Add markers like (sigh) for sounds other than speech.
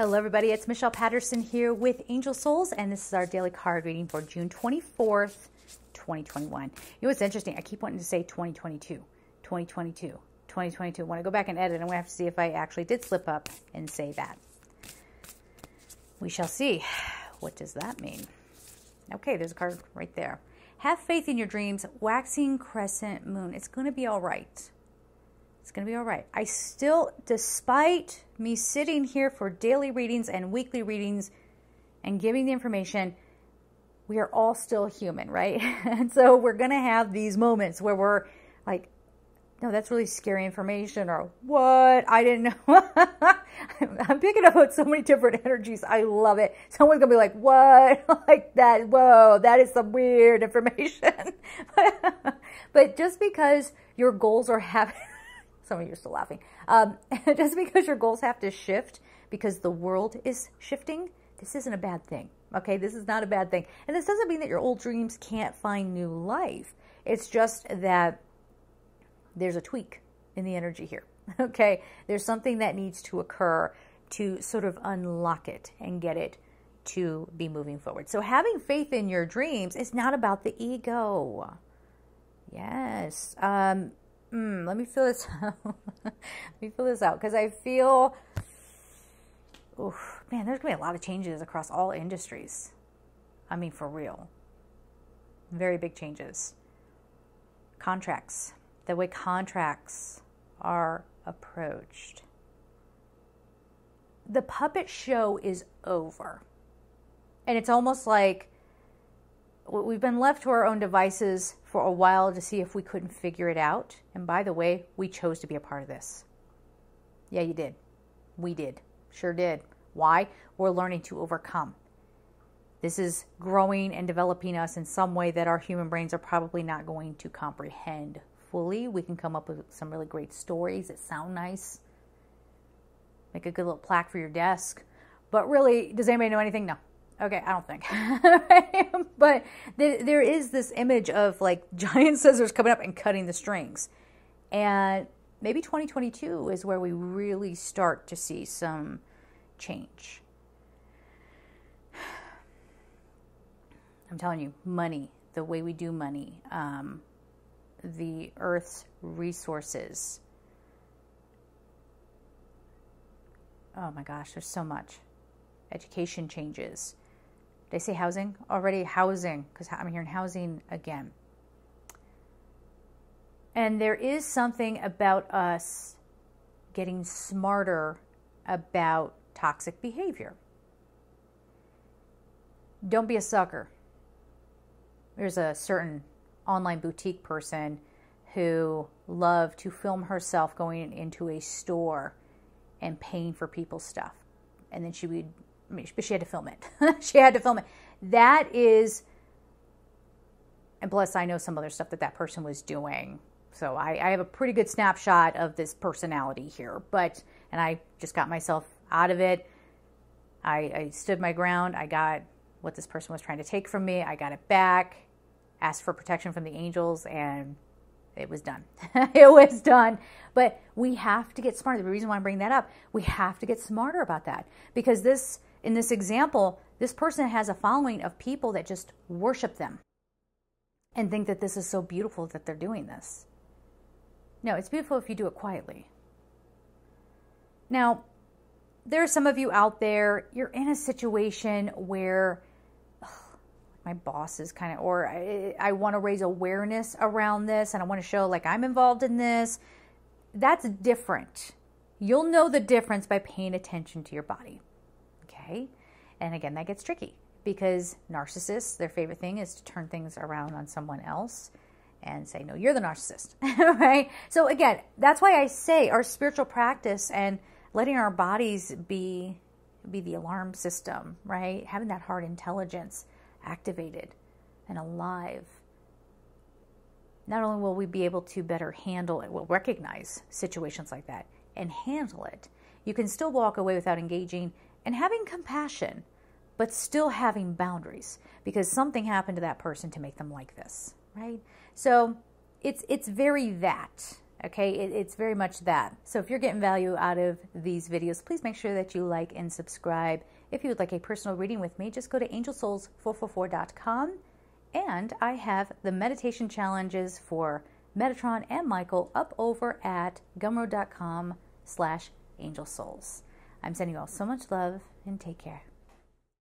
Hello, everybody. It's Michelle Patterson here with Angel Souls, and this is our daily card reading for June 24th, 2021. You know what's interesting? I keep wanting to say 2022, 2022, 2022. When I go back and edit, I'm going to have to see if I actually did slip up and say that. We shall see. What does that mean? Okay, there's a card right there. Have faith in your dreams. Waxing crescent moon. It's going to be all right. It's going to be all right. I still, despite me sitting here for daily readings and weekly readings and giving the information, we are all still human, right? (laughs) and so we're going to have these moments where we're like, no, that's really scary information, or what? I didn't know. (laughs) I'm picking up so many different energies. I love it. Someone's gonna be like, what? (laughs) like that, whoa, that is some weird information. but just because your goals are having, some of you are still laughing. Um, (laughs) just because your goals have to shift because the world is shifting, this isn't a bad thing. Okay, this is not a bad thing. And this doesn't mean that your old dreams can't find new life. It's just that there's a tweak in the energy here. (laughs) Okay, there's something that needs to occur to sort of unlock it and get it to be moving forward. So having faith in your dreams is not about the ego. Yes. Um, mm, let me feel this (laughs) out. let me feel this out because I feel, oof, man, there's to be a lot of changes across all industries. I mean, for real. Very big changes. Contracts, the way contracts are approached. The puppet show is over. And it's almost like we've been left to our own devices for a while to see if we couldn't figure it out. And by the way, we chose to be a part of this. Yeah, you did. We did. Sure did. Why? We're learning to overcome. This is growing and developing us in some way that our human brains are probably not going to comprehend fully. We can come up with some really great stories that sound nice. Make a good little plaque for your desk. But really, does anybody know anything? No. Okay, I don't think. (laughs) but there is this image of like (laughs) giant scissors coming up and cutting the strings. And maybe 2022 is where we really start to see some change. (sighs) I'm telling you, money, the way we do money, um, the earth's resources. Oh my gosh, there's so much. Education changes. Did I say housing? Already housing, because I'm hearing housing again. And there is something about us getting smarter about toxic behavior. Don't be a sucker. There's a certain online boutique person who loved to film herself going into a store and paying for people's stuff. And then she would, I mean, but she had to film it. (laughs) she had to film it. That is, and plus, I know some other stuff that that person was doing. So I, I have a pretty good snapshot of this personality here. But, and I just got myself out of it. I, I stood my ground. I got what this person was trying to take from me. I got it back asked for protection from the angels, and it was done. (laughs) it was done. But we have to get smarter. The reason why I'm bringing that up, we have to get smarter about that because this, in this example, this person has a following of people that just worship them and think that this is so beautiful that they're doing this. No, it's beautiful if you do it quietly. Now, there are some of you out there, you're in a situation where my boss is kind of, or I, I want to raise awareness around this and I want to show like I'm involved in this. That's different. You'll know the difference by paying attention to your body. Okay. And again, that gets tricky because narcissists, their favorite thing is to turn things around on someone else and say, no, you're the narcissist. (laughs) right. So again, that's why I say our spiritual practice and letting our bodies be be the alarm system, right? Having that heart intelligence activated and alive. Not only will we be able to better handle it, we'll recognize situations like that and handle it, you can still walk away without engaging and having compassion, but still having boundaries because something happened to that person to make them like this, right? So it's it's very that. Okay, it, it's very much that. So if you're getting value out of these videos, please make sure that you like and subscribe. If you would like a personal reading with me, just go to angelsouls444.com. And I have the meditation challenges for Metatron and Michael up over at gumroad.com slash angelsouls. I'm sending you all so much love and take care.